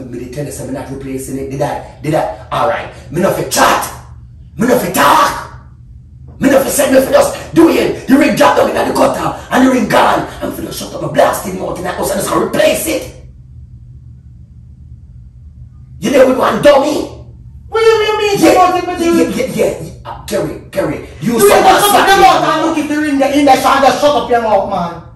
me, me did tell you something not replacing it. Did I? Did I? Alright. Me not fi chat. Me not fi talk. Me not fi say me fi just do it. The ring drop down in the gutter and the ring gone. I'm fi just shut up my blasting mouth in that house and just gonna replace it. You know with one dummy? What do you mean Yeah, about it, but yeah, you... yeah, yeah, yeah. Uh, Kerry, Kerry, you You just that shut up your mouth and look if the ring in there, so I just shut up your mouth, man.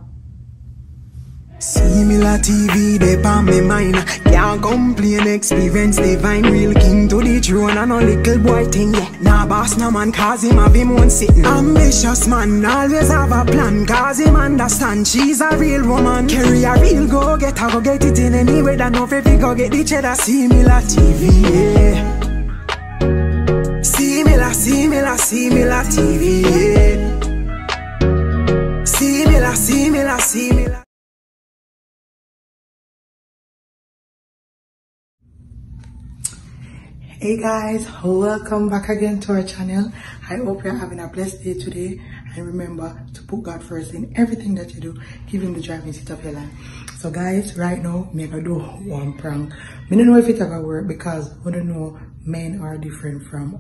C Miller TV, they on me mind. Can't complain, experience divine. Real king to the throne, and a little boy thing. Yeah, nah boss, no man, cause him have him own sitting. Ambitious man, always have a plan, cause him understand she's a real woman. Carry a real go get her, go get it in any way that no fi go get the cheddar. C Miller TV, yeah. Similar, similar, C Miller TV, yeah. Similar, similar, similar. Hey guys, welcome back again to our channel. I hope you're having a blessed day today. And remember to put God first in everything that you do. Give him the driving seat of your life. So guys, right now, me gonna do one prank. Me don't know if it's gonna work because we don't know men are different from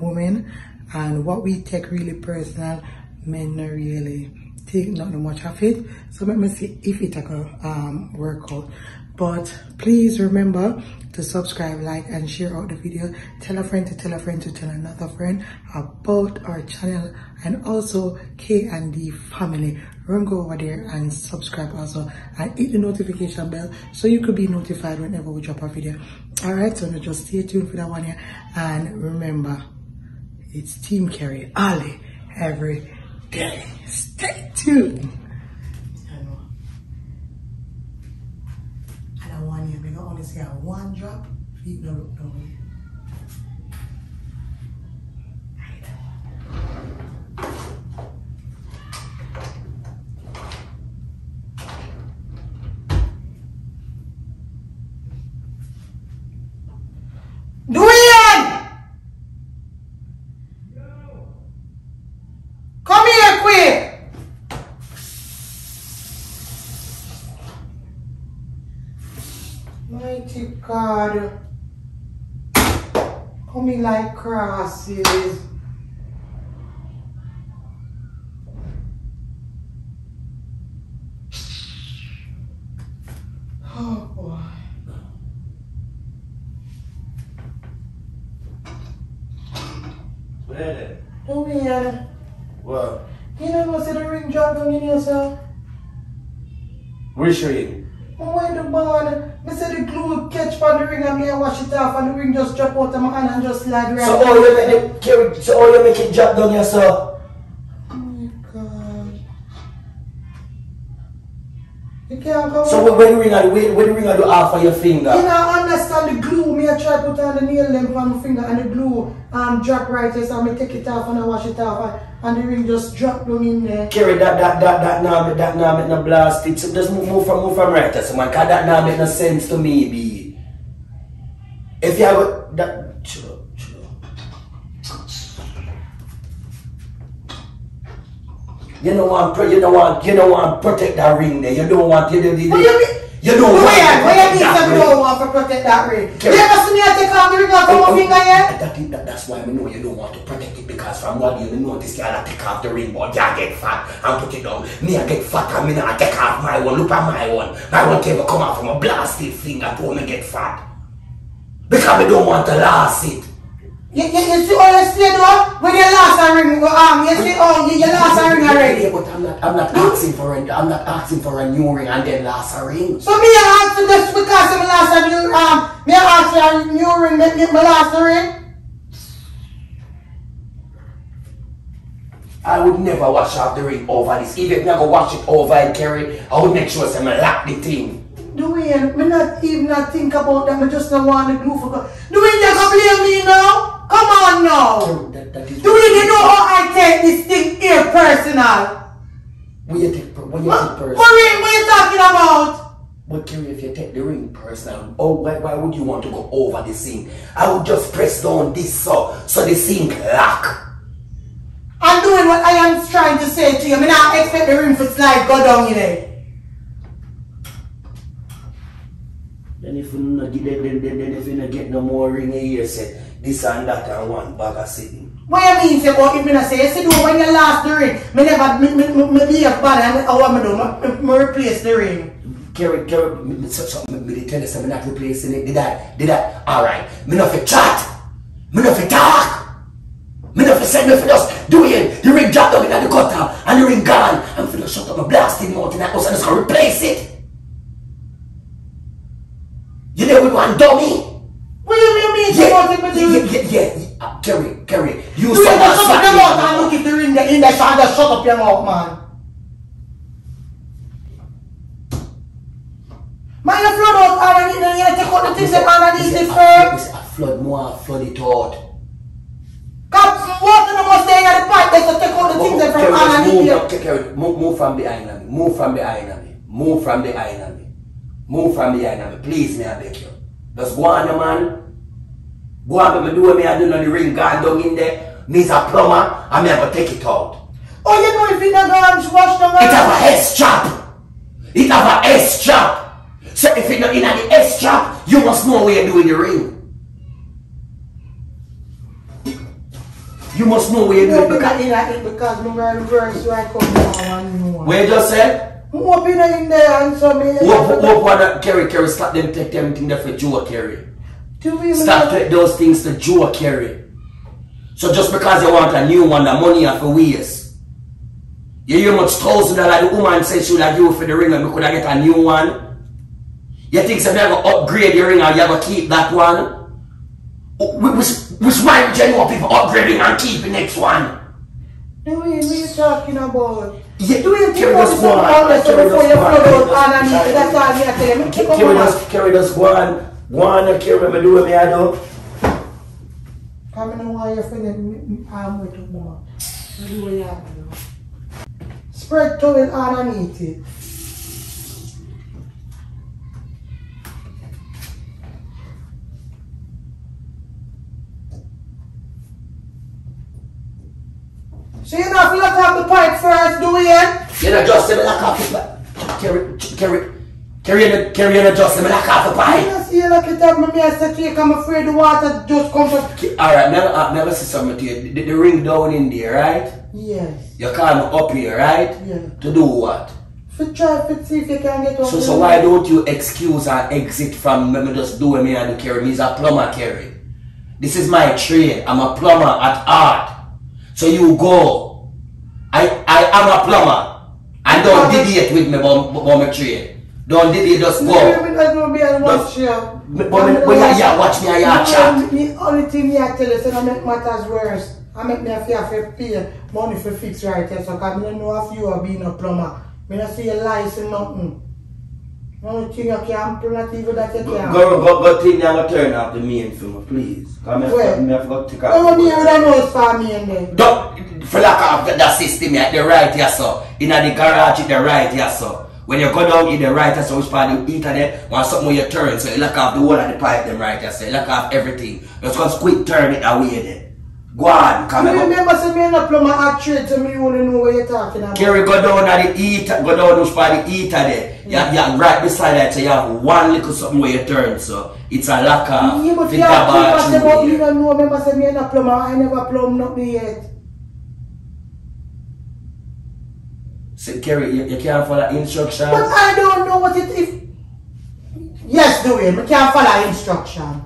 women. And what we take really personal, men not really take not much of it. So let me see if it gonna um, work out. But please remember to subscribe, like, and share out the video. Tell a friend to tell a friend to tell another friend about our channel and also K and D family. Run go over there and subscribe also and hit the notification bell so you could be notified whenever we drop a video. Alright, so now just stay tuned for that one here. And remember, it's Team Carry Ali every day. Stay tuned. I know. And I want you, we not only see one drop, no no way. Dwayne! Come here quick! Mighty God. Coming like crosses. Oh boy. Well, Oh yeah. What? You know what's the ring down in yourself? Which ring? Oh, when the ball, me say the glue catch on the ring and me I wash it off and the ring just drop out of my hand and just slide right So all you make the carry, so all you make it drop down here, so Oh my god. You can't come so when, when the ring are when, when the ring are do half of your finger. You know, understand the glue. Me I try put on the nail length on my finger and the glue um drop right here. So I me take it off and I wash it off and, and the ring just drop down in there. Kerry that that that that now make that now make no blast it. So just move, move from move from right so man. Cause that now make no sense to me, be. If you have a, that chill, out, chill. out. You don't want, you don't want, you don't want protect that ring there. You don't want, you don't, you, you mean? You don't want. Where? Where you that some don't want to protect that ring? You ever see me I take off the ring off of my Oh, finger yet? That, that, that's why I know you don't want to protect it because from what you notice, you all take off the ring, but you get fat and put it down. Me, I get fat and me not take off my one. Look at my one. My one can come out from a blasted finger to me get fat. Because I don't want to last it. You, you, you see all you see though? When you lost a ring, go um, you see oh you, you lost a ring already. Yeah, but I'm not, I'm not asking for a, I'm not asking for a new ring and then lose a ring. So me I ask you just because I'm lost a new um me I ask you a new ring, make me my last a ring? I would never wash off the ring over this. Even if I go wash it over and carry, I would make sure I'm lock the thing. Dwayne, me not even not think about that, I just don't want to do for God. Dwayne, you can blame me now? Come on now. That, that is Dwayne, you know how I take this thing here personal. When you take, when you What, take person. what ring, what you talking about? But Kerry, if you take the ring personal, oh, why, why would you want to go over the sink? I would just press down this so, so the sink lock. I'm doing what I am trying to say to you. I mean, I expect the ring to slide go down in there. Then if you not get then, then, then, if you not get no more ring a year, say this and that and one bag of sitting. What you mean say about if me not say, you see do when you lost the ring, me never, me, me, me, me be a bad and I want me do, me, me, me replace the ring. Carry, carry, me, so, so, me, me tell you something not replacing it. Did I? Did I? Alright. Me not fi chat. Me not fi talk. Me not fi say me fi just do it. The ring drop down in the gutter and the ring gone. I'm fi just shut up my blasting mouth in that house and just gonna replace it. You there with one dummy? Say about it, me do yeah, yeah, yeah. Uh, Kerry, Kerry, you You said just shut up your mouth and that. look at the ring there in there, so I just shut up your mouth, man. Man, you flood out underneath, then you take out the things that underneath it first. I flood more, I flood it out. Come, water no must stay in the pipe, then to take out the things that from just underneath move, you. move, move from behind me. Move from behind me. Move from behind me. Move from behind me. Please, me, I beg you. Just go on, man. Go on, me do what me I do on the ring, gone down in there. Me's a plumber, and me I go take it out. Oh, you know if you not go and wash down It have a S chop. It have a S chop. So if you're not in the S chop, you must know what you're doing the ring. You must know you're You doing open because in it because me wear reverse so I come down and where you just said, open it in there and so me. What what what Kerry Kerry stop them take them thing there for Joe Kerry. We Stop take those things to Joe Kerry. So just because you want a new one, the money have to waste. You hear much thousand dollar the woman said she would have you for the ring and we could have get a new one. You think so never upgrade your ring and you ever keep that one? Which, which, would you know people upgrading and keep the next one? We, what you talking about? Yeah, Do we think Kerry about just this go on. just you go on. flood out? That's all I tell you. Me Kerry come Kerry on. just Kerry just go on. Go on and Kerry me do what me I do. Come in while you're feeling arm with it more. Do what you have to do. Spread towel underneath it. So you not feel off the pipe first, do we? eh? You know, just say me like off the pipe. Carry, carry, Kerry, you carry, you know, just say me like off the I see you like it up, me I said I'm afraid the water just come to... Alright, never, uh, never see something to you. The, the ring down in there, right? Yes, You call me up here, right? yeah. To do what? For try to see if you can get over So, so why don't you excuse and exit from me me just do me and carry? Me's a plumber carry. This is my trade. I'm a plumber at heart. So you go. I, I am a plumber. And don't deviate with me about my trade. Don't deviate, just No, go. me not gonna be and watch you. But, but, but yeah, yeah, watch me and yeah, chat. The only thing me I tell you, say, I make matters worse. I make me a fear for pay money for fix right here. So, cause me don't know if you are being a plumber. Me not see your license, nothing. Only thing you can pull, not even that you can. go, go, go think I'm gonna turn off the main film, please. Come here, I forgot to take Don't off. me with a nose for me in there. Don't, for lack of that system at the right, yes, sir. In the garage, at the right, yes, sir. When you go down in the right, sir, which part of the internet, want something where you turn, so you lock off the whole of the pipe, them right, sir. You lock off everything. Just go quick turn it away then. Go on, come You here. remember, say, me not plumber actually trade, so me you only know what you're talking about. Kerry go down at the eater, go down which part the eater there. You, mm. you right beside that, so you have one little something where you turn, so it's a lock off. Yeah, but you have to about there. don't know, remember say me not plumber, I never plumb nothing yet. So Kerry, you, you can't follow instructions. But I don't know what it is. Yes, do it. We can't follow instruction.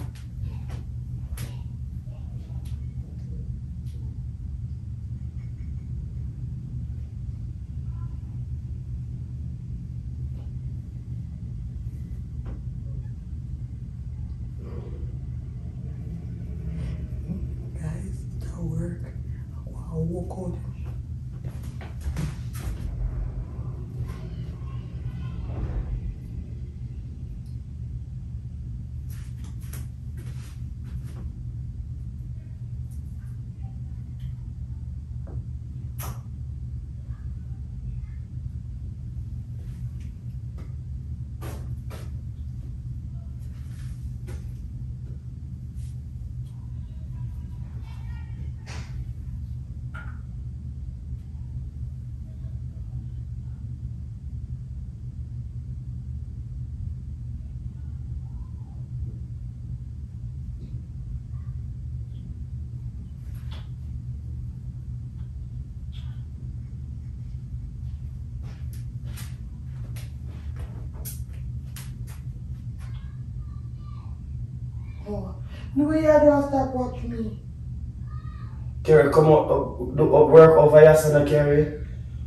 Guys, that work. I walk out. Oh. No way you don't stop watch me. Kerry, come up, up, uh, do, up work over here, son, Kerry.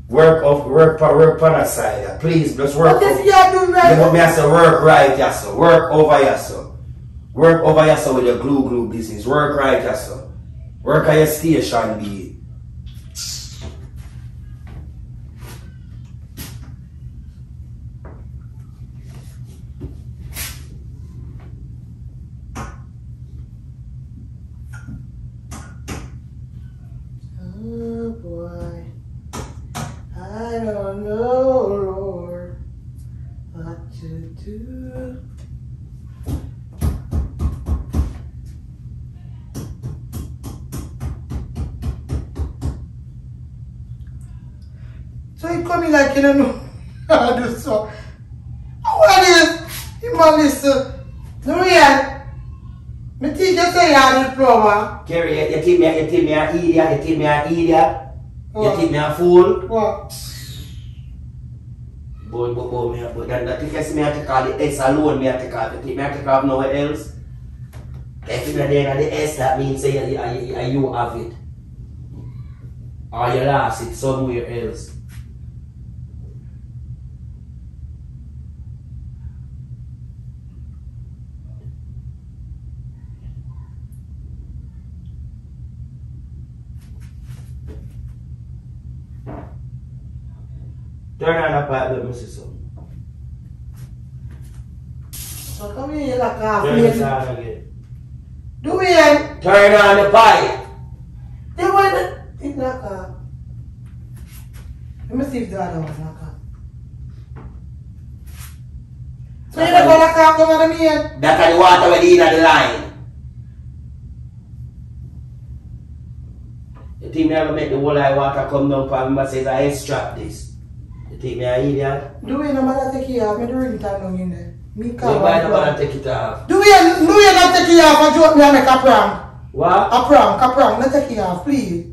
Work off, work, pa, work on that side, yeah. please, just work. What is you do right? You know me, say work right, yes, sir. Work over here, sir. Work over here, sir, with your glue glue business. Work right, yes, sir. Work at your station, be. Oh coming like you don't know how to do so. What is you man listen? No yeah. Me teacher say you have diploma. Kerry, you, you think me, you think me an idiot, you think me an idiot, you What? think me a fool. What? But, but, but, me, but that, that think you see me I take all the S alone, me I take off. You think me I take off nowhere else? If you not there the S, that means say you, you, you, you have it. Or you lost it somewhere else. Turn on the pipe, let me see something. So come here like half Turn it on again. Do it. Turn on the pipe. They want it. It like a. Let me see if the other one like a. So you never like a come on me yet? That kind of water with the end of the line. You think me ever make the whole eye water come down for me says I extract this? Think me an idiot? Do we no matter take it off. Me the ring time down in there. Me So come why the man on. take it off? Do it. Do it not take it off joke me and make a prank. What? A prank. A prank. Not take it off, please.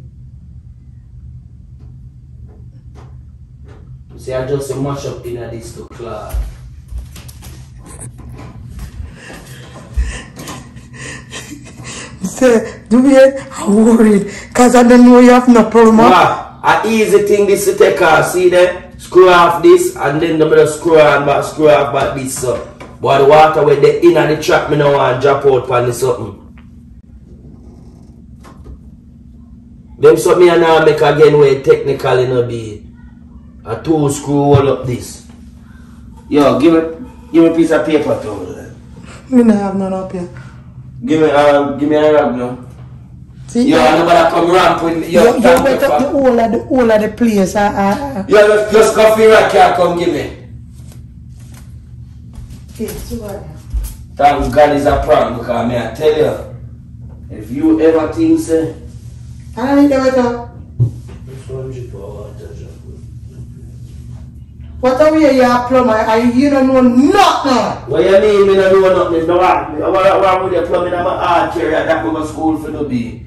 See, I just mash up in a this to cloth. Say, do it. I'm worried. Because I don't know you have no problem. What? A easy thing this to take off. See there? Screw off this and then the middle screw on back, screw off back this so. But the water with the in the trap me now and drop out on this something. Them so me and now make again where technical you know be a two screw all up this. Yo, give me give me a piece of paper to Me not have none up here. Give me um give me a rag now. See? Yo, nobody come ramp with me. You, Yo, you wet up the whole of the whole of the place. Uh, uh, uh. Yo, just, just coffee rack here, come give me. Okay, so what? Thank God is a prank because me I tell you, if you ever think say, And I need to wet up. What are we here, plumber? And you don't know nothing. What you mean, me no know nothing, no what, what, what would you plumbing in my heart here, that go to school for no be.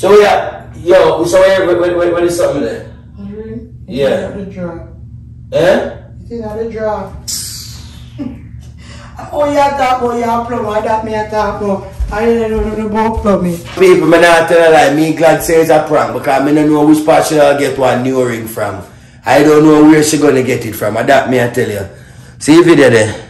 So yeah, yo, so where, where, where, where is something there? Yeah. It's in the drawer. Eh? In the drawer. oh, you talk about your plumber, that me I talk about. I don't know about plumbing. People, me not tell a lie, me glad say it's a prank because me don't know which part she'll get one new ring from. I don't know where she gonna get it from, and that me I tell you. See if you there.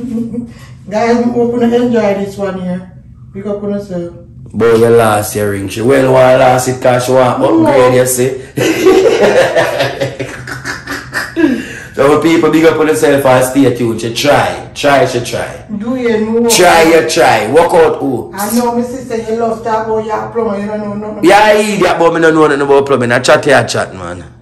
Guys, I'm hoping to enjoy this one here. Big up on yourself. Boy, you lost your ring. She well want lost it because she want upgrade, you see. so people big up on yourself and stay tuned. She try. Try, she try. Do you know? Try, you try. Work out who. I know my sister, you love talk about your plumber, you don't know nothing. Yeah, I idiot, but me don't know nothing about plumbing. I chat here, chat, man.